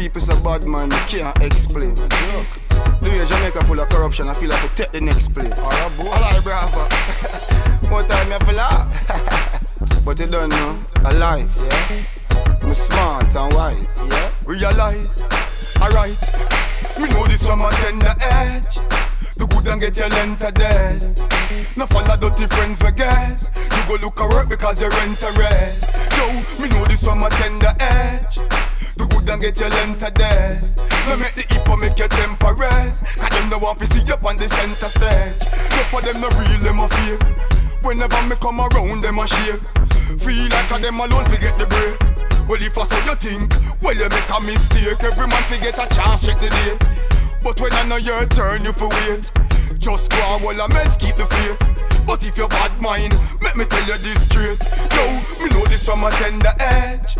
people so bad man, you can't explain. The way Jamaica full of corruption, I feel like to take the next place. Alright, boy. Alright, bravo. One time I feel laugh. but you don't know, a life, yeah? I'm smart and wise, yeah? Realize, alright. Me know this from a tender edge. Do good and get your length of days. No follow dirty friends we guess. You go look a work because you rent a rest. Yo, me know this from a tender age. Do good and get your length of days. No make the hippo make your temper rest. Cause them no want to see you on the center stage. No for them no real, them a fake. Whenever me come around, them a shake. Feel like a them alone to get the break. Well, if I say you think, well, you make a mistake. Every man fi get a chance, check the date. But when I know your turn, you for wait. Just go on while a men's keep the faith. But if you bad mind, let me tell you this straight. Yo, me know this from a tender age.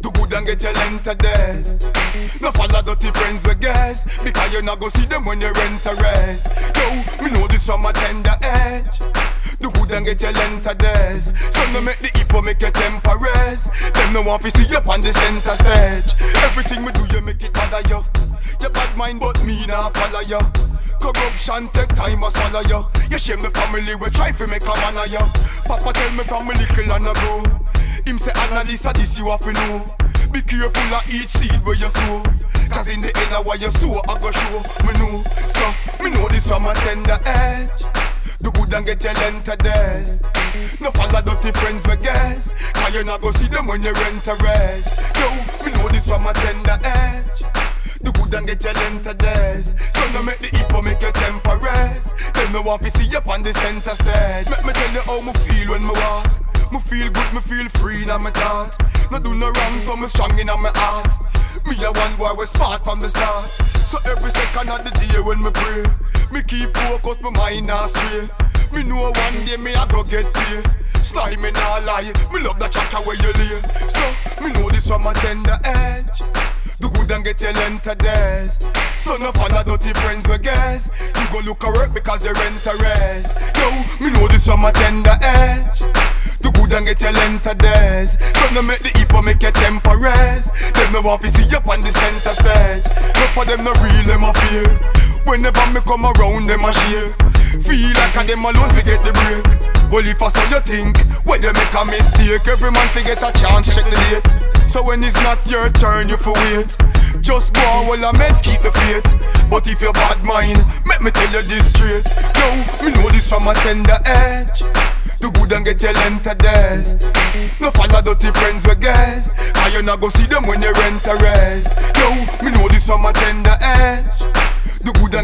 Do good and get your length of days. No follow dirty friends we guess. Because you're not go see them when you rent a rest. Yo, me know this from a tender age. Do good and get your length of days. So no make the hippo make your temper rest. Them no want to see you on the center stage. Everything we do, you make it bother you. You bad mind, but me nah follow you. Corruption take time to swallow you. You shame the family, we try to make a man of you. Papa tell me from a little and ago. Him say analyst this you have to know. Be careful of each seed where you sow. Cause in the end of what you sow, I go show. Me know, so me know this from a tender age. And get your length of days. No follow dirty friends we guess. Cause you not go see them when you rent a rest. Yo, we know this from a tender age. Do good and get your length of days. So no make the hippo make your temper rest. Them no want to see you on the center stage. Make me tell you how me feel when me walk. Me feel good, me feel free now my thought. No do no wrong, so me strong in my heart. Me a one boy we smart from the start. So every second of the day when me pray, me keep focus, my mind not stray. Me know one day me a go get paid. Slime me not lie, me love the chaka where you lay. So me know this from a tender age. Do good and get your length of days. So no follow dirty friends we guess. You go look a work because you rent a rest. Yo, me know this from a tender age. Do good and get your length of days. So no make the hippo make your temper rest. Them no want to see you on the center stage. No for them no real, them a fear. Whenever me come around, them a shake. Feel like a them alone forget the break. Well, if I saw you think, when you make a mistake, every man forget a chance, check the date. So when it's not your turn, you for wait. Just go on while a meds keep the faith. But if you're bad mind, let me tell you this straight. Yo, me know this from a tender age. Do good and get your length of days. No follow dirty friends we guess. Cause you not go see them when you rent a rest. Yo, me know this from a tender age.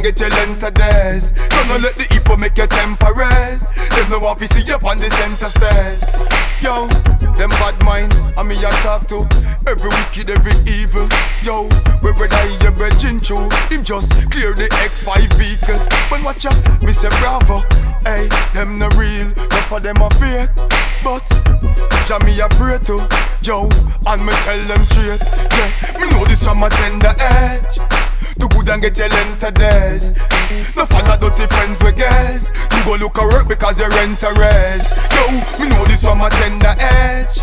And get your length days. So no let the hippo make your temper rest. Them no want to see you on the center stage. Yo, them bad mind, I me a talk to. Every wicked, every evil. Yo, we brother he a bridging through Him just clear the X5 vehicle. When watch out, me say bravo. Hey, them no real, no for them a fake. But, Jah me a pray to. Yo, and me tell them straight. Yeah, me know this from a tender age do good and get your length of days. No follow dirty friends we guess. You go look a work because you rent a rest. Yo, me know this from a tender age.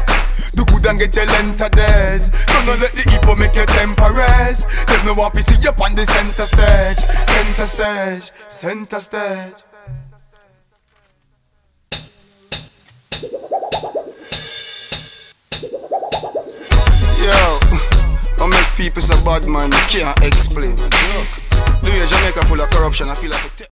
Do good and get your length of days. So no let the hippo make your temper rest. Them no want to see you on the center stage. Center stage, center stage. I make people so bad man, can't explain. The way Jamaica full of corruption, I feel like a